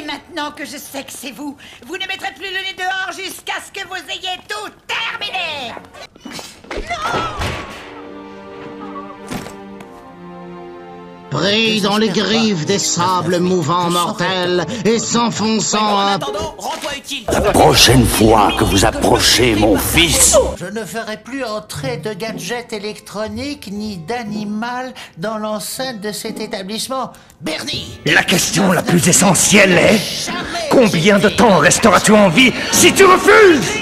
Et maintenant que je sais que c'est vous, vous ne mettrez plus le nez dehors jusqu'à ce que vous ayez tout terminé. Pris dans les griffes des sables mouvants mortels et s'enfonçant En à... La prochaine fois que vous approchez mon fils, Je ne ferai plus entrer de gadgets électroniques ni d'animal dans l'enceinte de cet établissement. Bernie! La question la plus essentielle est combien de temps resteras-tu en vie si tu refuses?